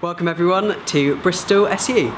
Welcome everyone to Bristol SU.